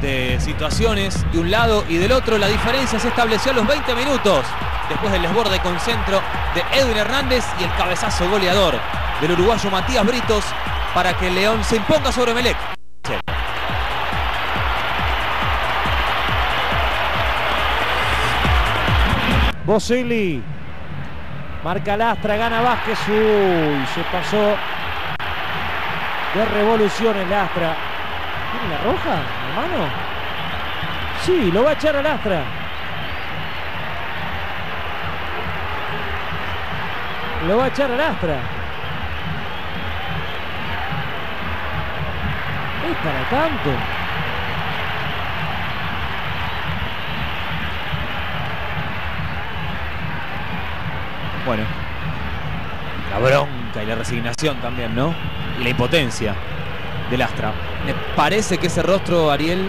de situaciones de un lado y del otro. La diferencia se estableció a los 20 minutos después del desborde con centro de Edwin Hernández y el cabezazo goleador del uruguayo Matías Britos para que León se imponga sobre Melec. Boselli. Marca Lastra, gana Vázquez. Uy, se pasó de revoluciones Lastra. ¿Tiene la roja, hermano? Sí, lo va a echar a Lastra. Lo va a echar a Lastra. Es para tanto. Bueno, la bronca y la resignación también, ¿no? Y la impotencia del Astra. Me parece que ese rostro, Ariel,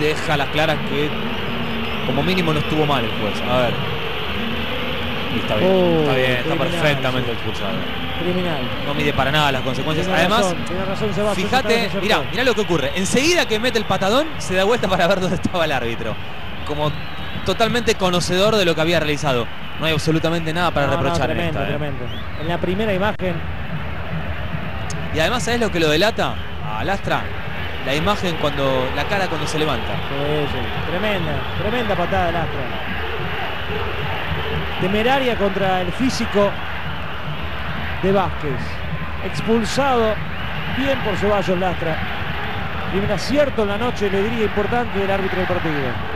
deja las claras que como mínimo no estuvo mal el juez. A ver. Y está bien, Oh, está bien, está perfectamente sí. expulsado. Criminal. No mide para nada las consecuencias. Tiene Además, razón, tiene razón, Sebastián, fíjate, mirá, mirá lo que ocurre. Enseguida que mete el patadón, se da vuelta para ver dónde estaba el árbitro. Como totalmente conocedor de lo que había realizado. No hay absolutamente nada para No, no, reprochar en esta, ¿eh? tremendo. En la primera imagen, Y además, ¿sabes lo que lo delata? A Lastra, la imagen cuando. la cara cuando se levanta. tremenda, tremenda patada de Lastra. Temeraria contra el físico de Vázquez. Expulsado bien por Ceballos Lastra. Y un acierto en la noche, le diría, importante del árbitro del partido.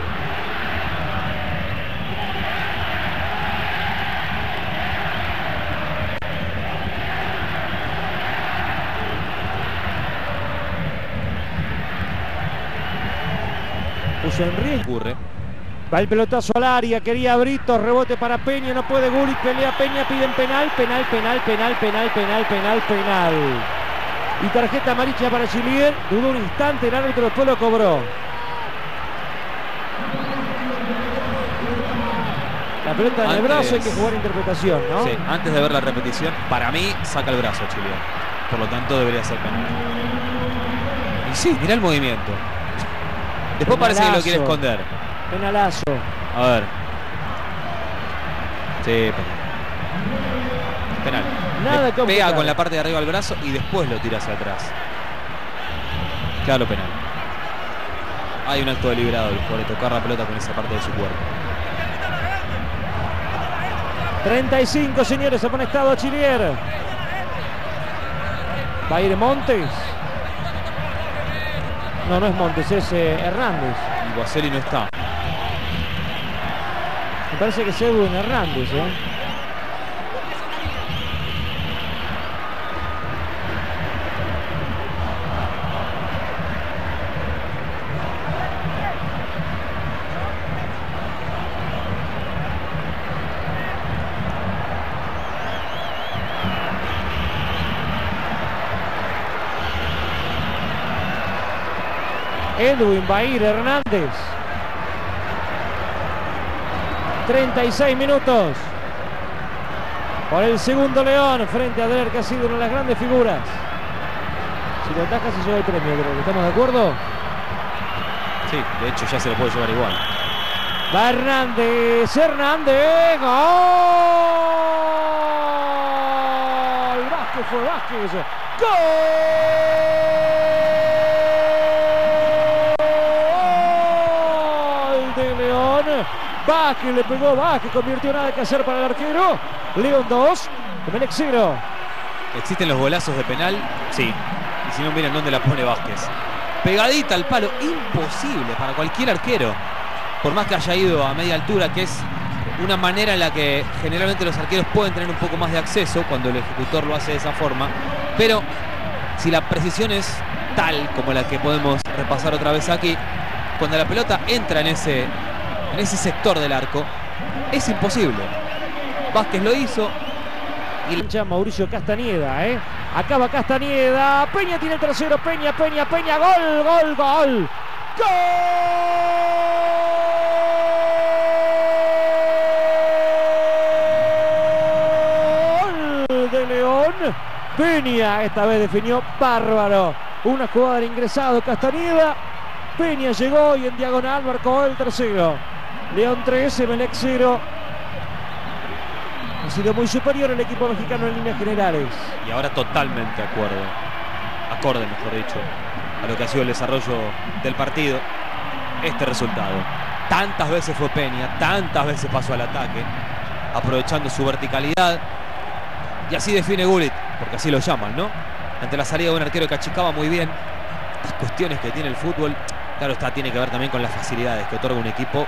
Puso en riesgo. Ocurre. Va el pelotazo al área, quería Britos, rebote para Peña, no puede Gullit, pelea Peña, piden penal, penal, penal, penal, penal, penal, penal, penal. Y tarjeta amarilla para Chilier, dudó un instante, el árbitro después lo cobró. La pelota en el brazo hay que jugar interpretación, ¿no? Sí, antes de ver la repetición, para mí saca el brazo Chile. Por lo tanto, debería ser penal. Y sí, mira el movimiento. Después parece que lo quiere esconder. Penalazo. A ver. Sí, penal. Penal. Nada Le pega con la parte de arriba del brazo y después lo tira hacia atrás. Claro, penal. Hay un acto deliberado de tocar la pelota con esa parte de su cuerpo. 35 señores, amonestado a Chilier. Va a ir Montes. No, no es Montes, es eh, Hernández. Y no está. Me parece que es Edwin Hernández, ¿eh? Edwin va a ir Hernández. 36 minutos. Por el segundo León frente a Adler, que ha sido una de las grandes figuras. Si lo ataja se lleva el premio, creo que estamos de acuerdo. Sí, de hecho ya se lo puede llevar igual. Va Hernández, Hernández, gol. Vázquez fue Vázquez. Gol de León. Vázquez le pegó, Vázquez convirtió nada que hacer para el arquero. León 2, Emelec 0. ¿Existen los golazos de penal? Sí. Y si no, miren dónde la pone Vázquez. Pegadita al palo, imposible para cualquier arquero. Por más que haya ido a media altura, que es una manera en la que generalmente los arqueros pueden tener un poco más de acceso cuando el ejecutor lo hace de esa forma. Pero si la precisión es tal como la que podemos repasar otra vez aquí, cuando la pelota entra en ese, en ese sector del arco, es imposible. Vázquez lo hizo, Hincha Mauricio Castañeda, ¿eh? Acaba Castañeda. Peña tiene el tercero. Peña, Peña, Peña. Gol, gol, gol. Gol de León. Peña esta vez definió bárbaro. Una jugada de ingresado Castañeda. Peña llegó y en diagonal marcó el tercero. León 3, Emelec 0. Ha sido muy superior el equipo mexicano en líneas generales. Y ahora totalmente acuerdo. Acorde, mejor dicho, a lo que ha sido el desarrollo del partido. Este resultado. Tantas veces fue Peña, tantas veces pasó al ataque, aprovechando su verticalidad. Y así define Gullit, porque así lo llaman, ¿no? Ante la salida de un arquero que achicaba muy bien. Las cuestiones que tiene el fútbol, claro está, tiene que ver también con las facilidades que otorga un equipo